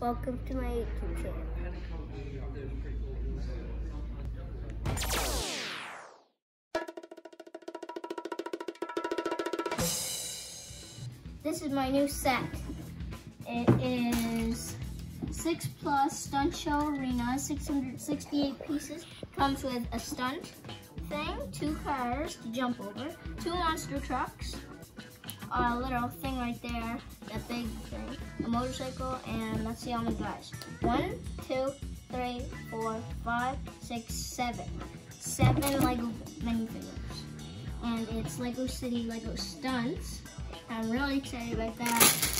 Welcome to my YouTube channel. This is my new set. It is 6 plus stunt show arena, 668 pieces. Comes with a stunt thing, two cars to jump over, two monster trucks, a little thing right there, that big thing, a motorcycle, and let's see how many guys. One, two, three, four, five, six, seven. Seven Lego minifigures. And it's Lego City Lego Stunts. I'm really excited about that.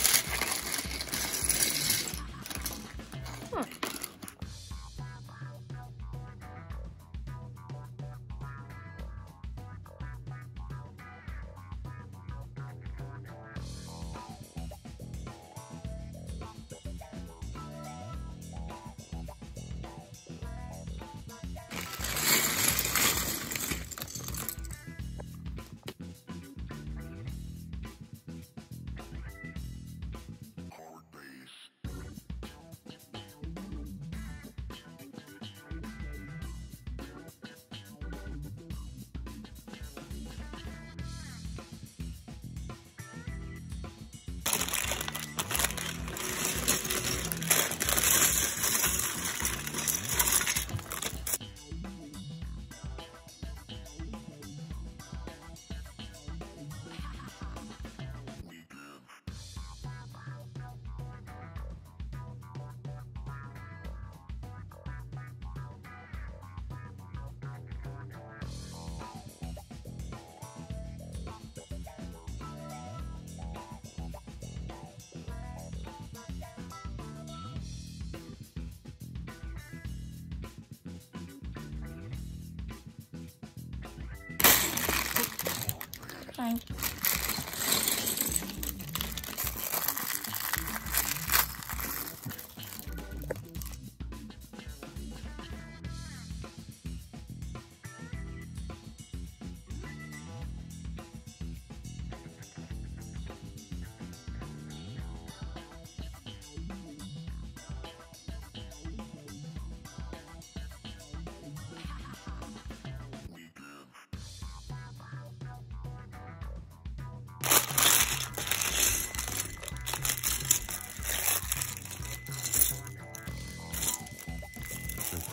Fine.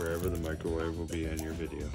And forever the microwave will be in your video.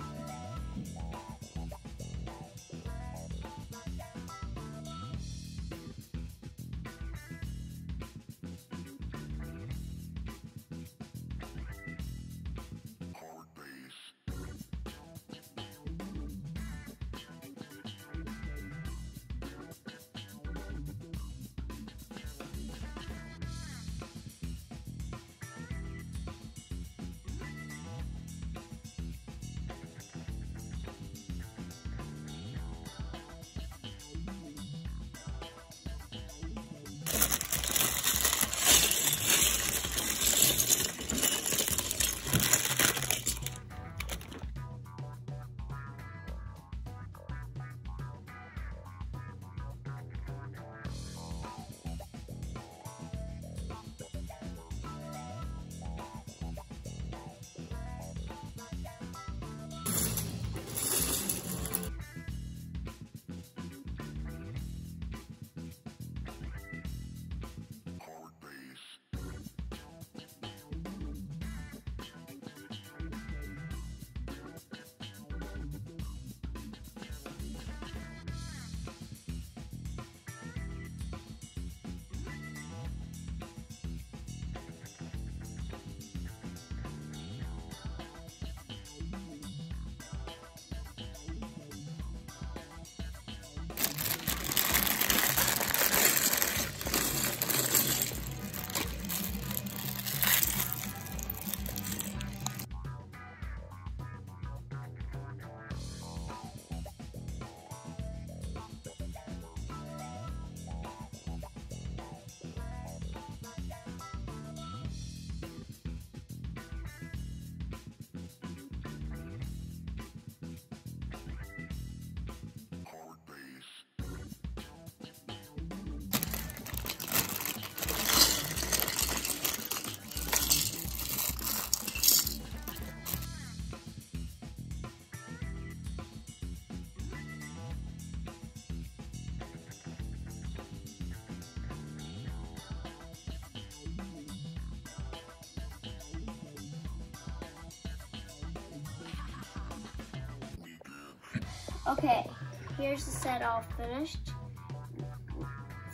Okay, here's the set all finished.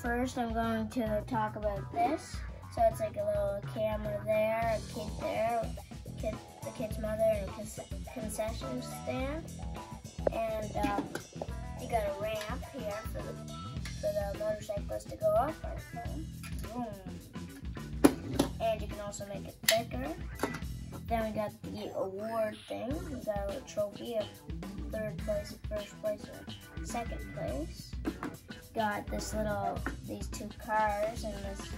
First, I'm going to talk about this. So it's like a little camera there, a kid there, kid, the kid's mother, and a concession stand. And um, you got a ramp here for the, for the motorcyclist to go off. Okay. And you can also make it thicker. Then we got the award thing. We got a little trophy of third place, first place, or second place. Got this little, these two cars and this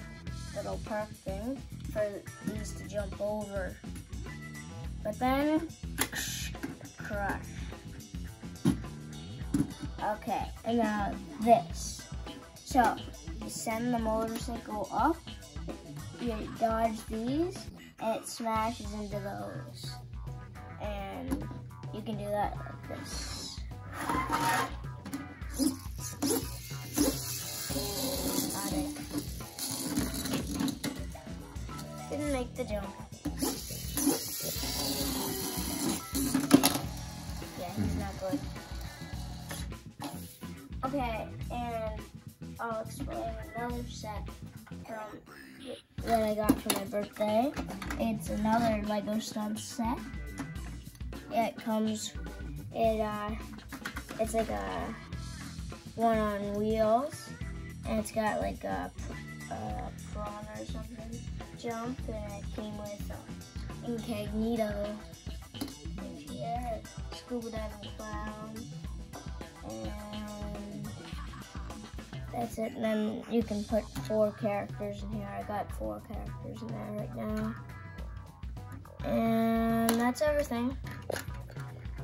little park thing for these to jump over. But then, crush. Okay, and now this. So, you send the motorcycle up, you dodge these, and it smashes into those. And you can do that this. Got it. Didn't make the jump. Yeah, he's hmm. not good. Okay, and I'll explain another set from that I got for my birthday. It's another Lego stunt set. It comes, it uh, it's like a one on wheels, and it's got like a, a prawn or something jump, and it came with um, incognito in here, scuba diving clown, and that's it. And then you can put four characters in here. I got four characters in there right now. And that's everything.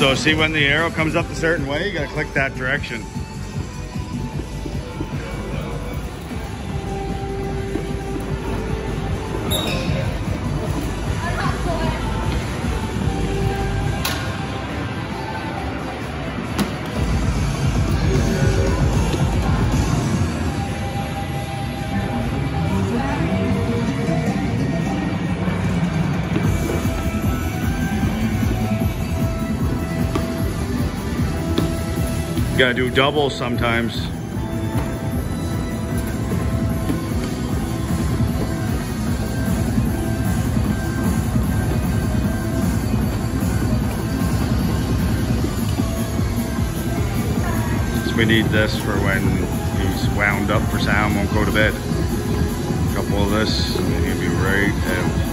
So see when the arrow comes up a certain way, you gotta click that direction. Gotta do double sometimes. So we need this for when he's wound up for Sam, won't go to bed. A couple of this, and he'll be right out.